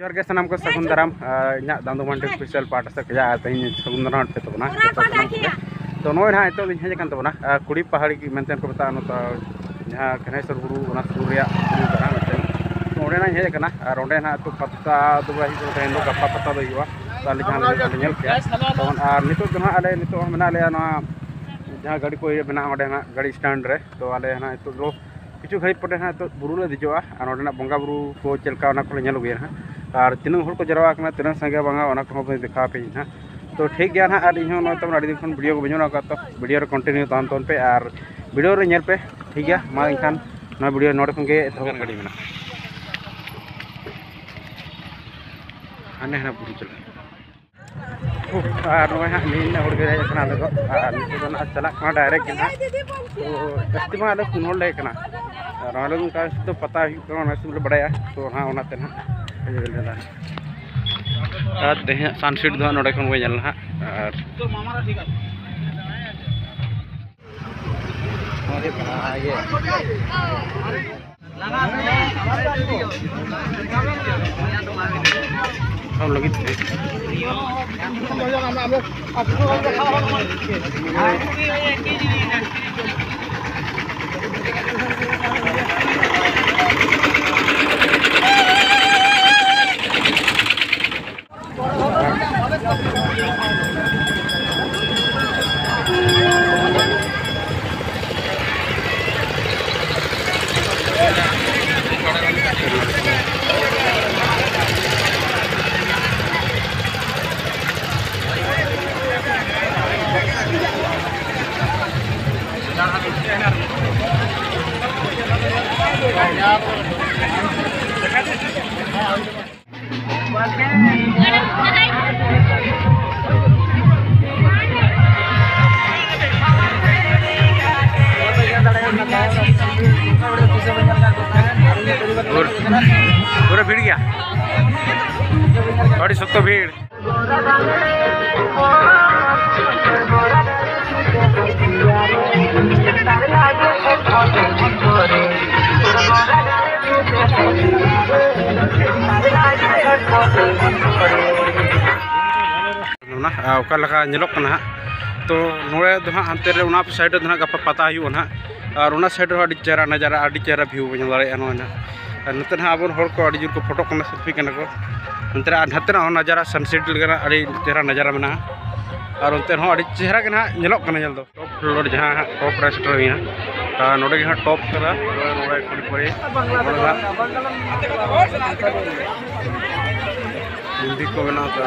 ज़ोर के सामको सगुनदाराम दादू मंडी स्पेशल पार्ट से खजा तेज सगुनदाराम पे तो ना ना नितों हजन कुड़ी पहाड़ी मनते को बता जहाँ तो, कन्हेश्वर गुरु सुर तो। ना हजना और ना तो पत्ता दो तो गपा पत्ता दो ताले जहाँ और नितों ना गाड़ी को बना गाड़ी स्टैंड रे तो अले ना नितों किचु घड़ी पे हाँ तो बुरु ले दीजा बंगा बुरु को चलका को ले और तीन हर को जरवा तीन संगे बांगा देखा पे ना तो ठीक गया ना और दिन खुद भिडियो को बजना तो भिडियो कंटिन्यू तहन तहन पे और भिडियो रे पे ठीक है मा इनखान ना भिडियो नोड़े खुन गाड़ी में हाने बुरी चला और ना नीन चलना डायरेक्ट तो जस्ती मा कुन तो पता बड़ा तो हाँ ᱟᱨ ᱛᱮᱦᱮᱧ ᱥᱟᱱᱥᱮᱴ ᱫᱚ ᱱᱚᱰᱮ ᱠᱷᱚᱱ ᱵᱚ ᱧᱮᱞ ᱱᱟᱦᱟᱜ ᱟᱨ हम लोग Thank you. Oke. और पूरा भीड़ गया। बड़ी सख्त भीड़। लगा ñelok kana तो नोड़े दो हाँ हंते साइड गपा पता और साइड चेहरा नज़ारा चेहरा व्यू बन दाड़ा और नते अब को अड़ी ज़ोर को फ़ोटो सेल्फी को नते हंते ना नज़ारा सनसेट चेहरा नज़ारा में और उनते चेहरा के ना ñelok kana टॉप फ्लोर जहाँ टॉप रे सेटर हुई हाँ नोड़े हाँ टॉप करा हिंदी को बना तो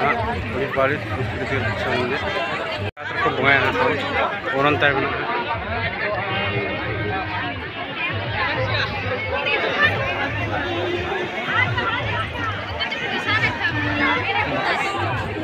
बड़ी बारिश को बंगाया ना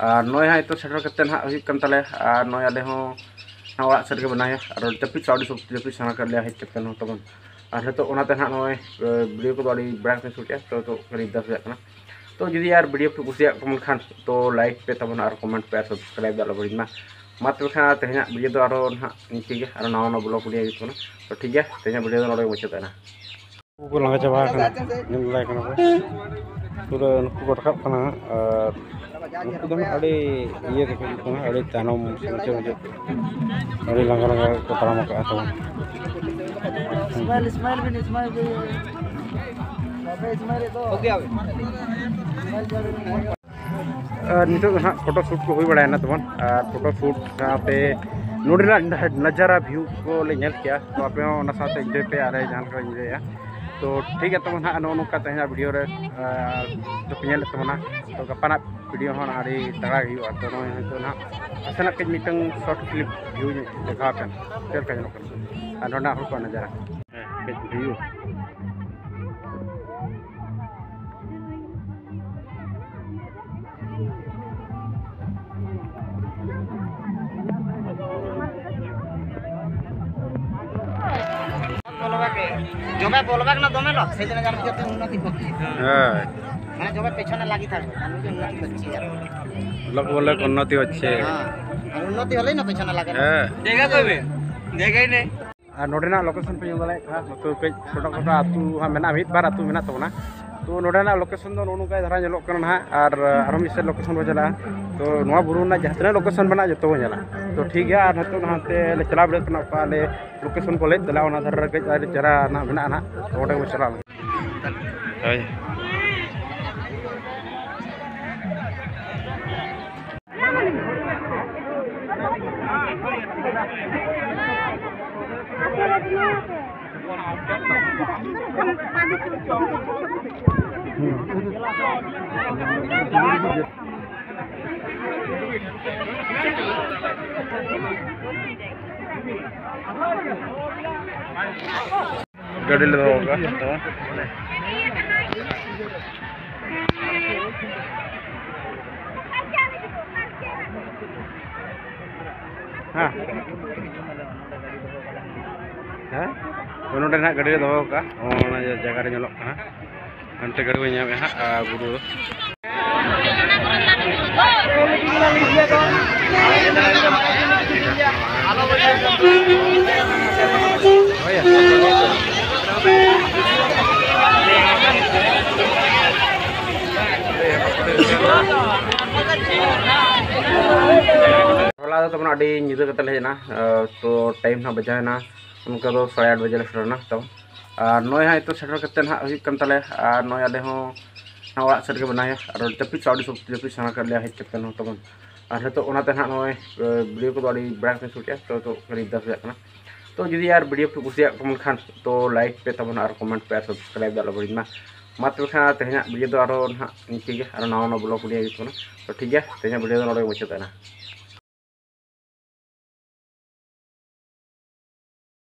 और हाँ तो सेटर कते ना हुई कन तले और नय आले हो ना ओड़ा सेट के बनाया और जपित साउडी सब जपित सना कर लिया और हेतो ओनाते ना वीडियो को से शूटिया तो तो करीब दस बजे तो जुदी यार वीडियो पे कुछ तो लाइक पे तबन और कमेंट पे सब्सक्राइब दाला बड़ी मा तब खान तेहना वीडियो तो और ना नीचे और नवा नवा ब्लॉग हिजुग तो ठीक है तेहना वीडियो तो नोड़े मुचाद को लंगा कना और नुकु दो अड़ी ये देखो कना तानम मुझे मुझे अड़ी लंगा लंगा को तराम का तो तो हो। नितो हाँ फ़ोटो शूट को हुई बड़ा ना और फ़ोटो शूट साथे नोडना नज़ारा व्यू को ले नेल किया? तो आपे होना साथे एंजॉय पे आ रहे एंजॉय तो ठीक है हाँ नोका तेहना वीडियो रे तो पेल तबना तो video hon ari tara hiu ato no ini tuh na mitang short clip eh, view nya dekapan terus kayak lo kan ada orang aku kan aja kayak view Jomel saya nanti. মানে জবে পেছনে লাগি থাকবে জানবি যে উন্নতি করছিস আর লোক বলে উন্নতি হচ্ছে হ্যাঁ আর উন্নতি হলেই না পেছনে লাগে না হ্যাঁ জায়গা তবে জায়গাই নেই ᱟᱨ ᱱᱚᱰᱮᱱᱟᱜ ᱞᱳᱠᱮᱥᱚᱱ ᱯᱮ ᱧᱮᱞ ᱫᱟᱲᱮᱭᱟᱜ ᱠᱟᱱᱟ ᱱᱚᱛᱮ ᱠᱟᱹᱡ ᱪᱷᱳᱴᱳ ᱠᱷᱳᱴᱳ ᱟᱹᱛᱩ ᱦᱟᱸᱜ ᱢᱮᱱᱟᱜᱼᱟ ᱢᱤᱫ ᱵᱟᱨ ᱟᱹᱛᱩ ᱢᱮᱱᱟᱜ ᱛᱟᱵᱚᱱᱟ ᱛᱚ ᱱᱚᱰᱮᱱᱟᱜ ᱞᱳᱠᱮᱥᱚᱱ ᱫᱚ ᱱᱚᱜᱼᱚ ᱱᱚᱝᱠᱟ ᱫᱷᱟᱨᱟ ᱧᱮᱞᱚᱜ ᱠᱟᱱᱟ ᱱᱟᱦᱟᱜ ᱟᱨ ᱟᱨᱦᱚᱸ ᱢᱤᱫ ᱥᱮᱫ ᱞᱳᱠᱮᱥᱚᱱ ᱵᱚᱱ ᱪᱟᱞᱟᱜᱼᱟ ᱛᱚ ᱱᱚᱣᱟ ᱵᱩᱨᱩ ᱨᱮᱱᱟᱜ ᱡᱟᱦᱟᱸ ᱛᱤᱱᱟᱹᱜ ᱞᱳᱠᱮᱥᱚᱱ ᱢᱮᱱᱟᱜᱼᱟ ᱡᱚᱛᱚ ᱵᱚᱱ ᱧᱮᱞᱟ ᱛᱚ ᱴᱷᱤᱠ ᱜᱮᱭᱟ ᱟᱨ ᱱᱤᱛᱚᱜ ᱱᱟᱦᱟᱜ ᱞᱮ ᱪᱟᱞᱟᱣ ᱵᱮᱲᱮᱜ ᱠᱟᱱᱟ ᱚᱠᱟ ᱟᱞᱮ ᱞᱳᱠᱮᱥᱚᱱ ᱠᱚ ᱞᱟᱹᱭ ᱫᱮᱞᱟ ᱚᱱᱟ ᱫᱷᱟᱨᱮ ᱨᱮ ᱠᱟᱹᱡ ᱟᱹᱰᱤ ᱪᱮᱦᱨᱟ ᱱᱟᱜ ᱢᱮᱱᱟᱜᱼᱟ ᱱᱟᱦᱟᱜ ᱛᱚ ᱚᱸᱰᱮ ᱵᱚᱱ ᱪᱟᱞᱟᱜᱼᱟ ᱦᱳᱭ गाड़ी ले होगा Kalau ada teman adi nyusul ke telinga, so time nya berjalan, उनका दो साढ़े आठ बजे सेटरना तो। और इतना तो सेटर करते ना हमारे और नोए आले हाँ सेट के बनाए। और जपी चाउडी सब जपी सना कर लिया हज करते तब और हाँ ना भिडियो को बड़ा शूटा तो तो करीब दस तो जुदी यार भिडियो पे कुछ खान तो लाइक पे, तब और कमेंट पे सब्सक्राइब दाल बड़ी मा तब खान भिडियो और हाँ, ना इनके और नवा नवा ब्लॉग तो ठीक है तेज भिडियो मुझे